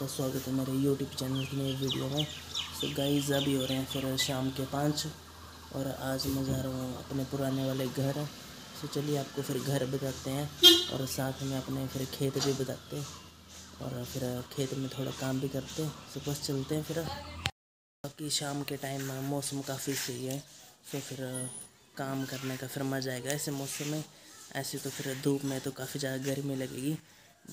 आपका स्वागत है मेरे यूट्यूब चैनल की नई वीडियो में। सो so गाइस अभी हो रहे हैं फिर शाम के पाँच और आज मैं जा रहा हूँ अपने पुराने वाले घर। सो so चलिए आपको फिर घर बताते हैं और साथ में अपने फिर खेत भी बताते हैं और फिर खेत में थोड़ा काम भी करते हैं। सो बस चलते हैं फिर। बाकी शाम के टाइम मौसम काफ़ी सही है तो फिर काम करने का फिर मज़ा आएगा। ऐसे मौसम में, ऐसे तो फिर धूप में तो काफ़ी ज़्यादा गर्मी लगेगी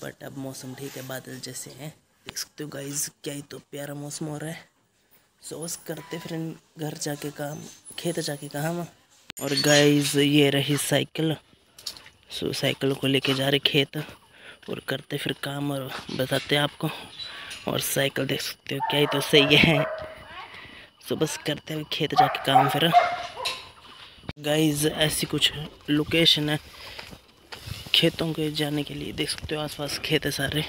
बट अब मौसम ठीक है, बादल जैसे हैं। देख सकते हो गाइज़ क्या ही तो प्यारा मौसम हो रहा है। सो करते फिर घर जाके काम, खेत जाके काम। और गाइज़ ये रही साइकिल सो साइकिल को लेके जा रहे खेत। और करते फिर काम और बताते आपको। और साइकिल देख सकते हो, क्या ही तो सही है। सो बस करते हुए खेत जाके काम फिर। गाइज़ ऐसी कुछ लोकेशन है खेतों के जाने के लिए। देख सकते हो आसपास खेत है सारे।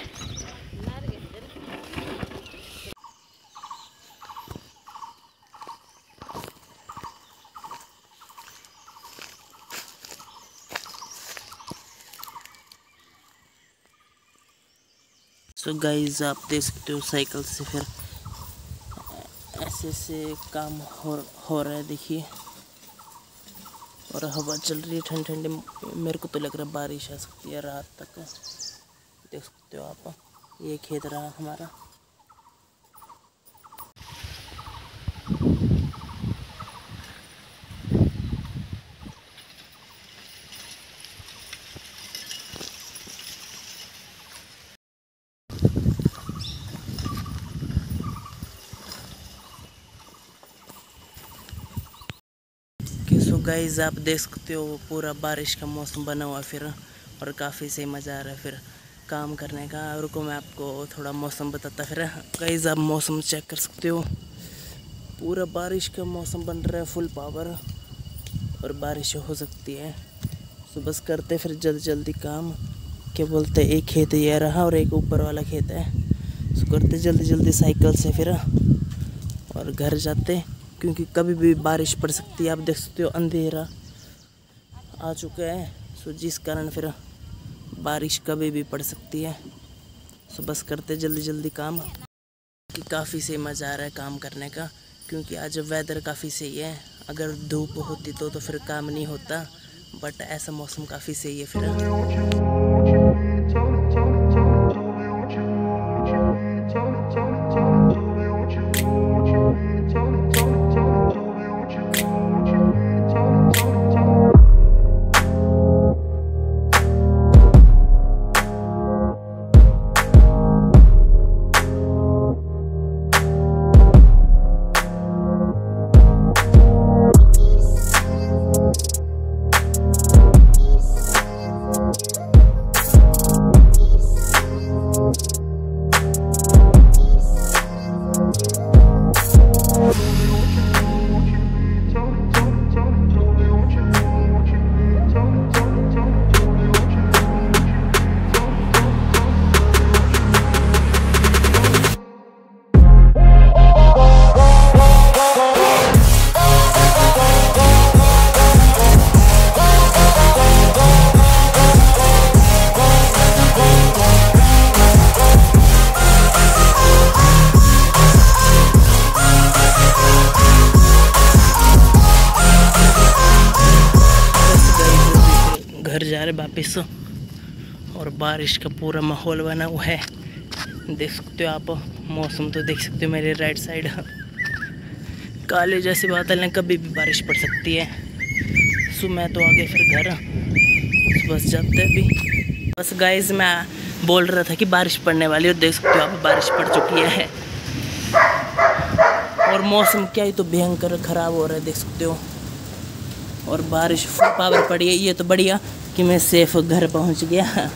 सो गाइस आप देख सकते हो साइकिल से फिर ऐसे ऐसे काम हो हो रहा है देखिए। और हवा चल रही है ठंडी ठंडी। मेरे को तो लग रहा है बारिश आ सकती है रात तक। देख सकते हो आप, ये खेत रहा हमारा। गाइज़ आप देख सकते हो पूरा बारिश का मौसम बना हुआ फिर, और काफ़ी सही मज़ा आ रहा है फिर काम करने का। रुको, मैं आपको थोड़ा मौसम बताता फिर। गाइज़ आप मौसम चेक कर सकते हो। पूरा बारिश का मौसम बन रहा है फुल पावर और बारिश हो सकती है। सो बस करते फिर जल्दी जल्दी काम। क्या बोलते एक खेत ये रहा और एक ऊपर वाला खेत है। सो करते जल्दी जल्दी साइकिल से फिर, और घर जाते क्योंकि कभी भी बारिश पड़ सकती है, आप देख सकते हो अंधेरा आ चुका है। सो जिस कारण फिर बारिश कभी भी पड़ सकती है। सो बस करते जल्दी जल्दी काम। कि काफ़ी सही मज़ा आ रहा है काम करने का, क्योंकि आज वेदर काफ़ी सही है। अगर धूप होती तो तो फिर काम नहीं होता बट ऐसा मौसम काफ़ी सही है फिर। जा रहे वापस। और बारिश का पूरा माहौल बना हुआ है। देख सकते हो आप, मौसम तो देख सकते हो मेरे राइट साइड काले जैसे बादल हैं, कभी भी बारिश पड़ सकती है। सो मैं तो आगे फिर घर। बस जाते अभी। बस गाइस मैं बोल रहा था कि बारिश पड़ने वाली है देख सकते हो आप, बारिश पड़ चुकी है। और मौसम क्या ही तो भयंकर ख़राब हो रहा है, देख सकते हो। और बारिश फुल पावर पड़ी है। ये तो बढ़िया कि मैं सेफ़ घर पहुँच गया।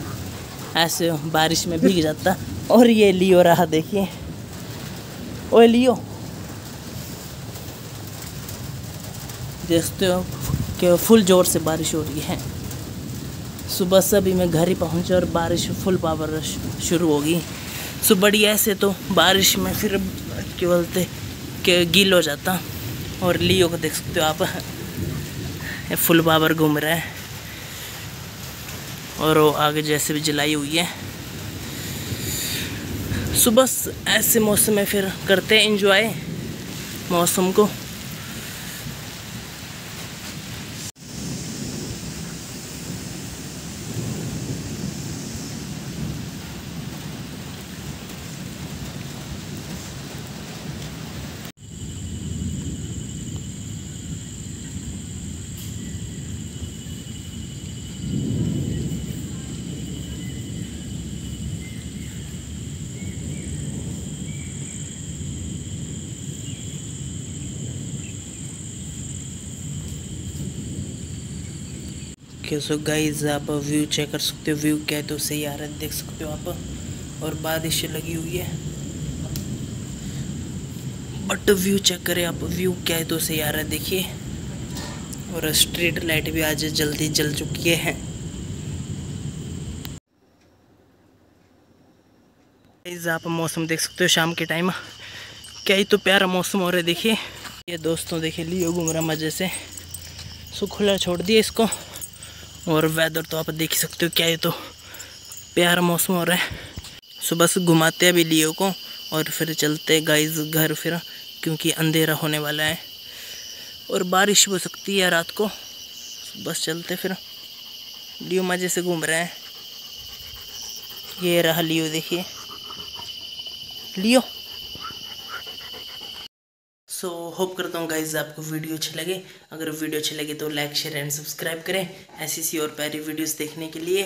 ऐसे बारिश में भीग जाता। और ये लियो रहा, देखिए। ओए लियो। देखते हो कि फुल ज़ोर से बारिश हो रही है। सुबह से अभी मैं घर ही पहुँचा और बारिश फुल पावर शुरू होगी। सो बढ़िया, ऐसे तो बारिश में फिर क्या बोलते कि गील हो जाता। और लियो को देख सकते हो आप। फुल पावर घूम रहा है। और वो आगे जैसे भी जलाई हुई है। सुबह ऐसे मौसम में फिर करते हैं इंजॉय मौसम को। ओके सो गाइज़ आप व्यू चेक कर सकते हो व्यू क्या है तो सही आ रहा है, देख सकते हो आप। और बारिश लगी हुई है। बट व्यू चेक करें आप व्यू क्या है तो सही आ रहा है, देखिए। और स्ट्रीट लाइट भी आज जल्दी जल चुकी है। आप मौसम देख सकते हो शाम के टाइम क्या ही तो प्यारा मौसम हो रहा है, देखिए। ये दोस्तों, देखिए, लियो घूम रहा मज़े से। सो खुला छोड़ दिया इसको। और वेदर तो आप देख सकते हो क्या ये तो प्यारा मौसम हो रहा है। सुबह से घुमाते अभी लियो को और फिर चलते गाइस घर फिर, क्योंकि अंधेरा होने वाला है। और बारिश हो सकती है रात को। बस चलते फिर। लियो मज़े से घूम रहे हैं। ये रहा लियो देखिए। लियो सो so, होप करता हूँ गाइज़ आपको वीडियो अच्छी लगे। अगर वीडियो अच्छी लगे तो लाइक शेयर एंड सब्सक्राइब करें। ऐसी सी और प्यारी वीडियोस देखने के लिए।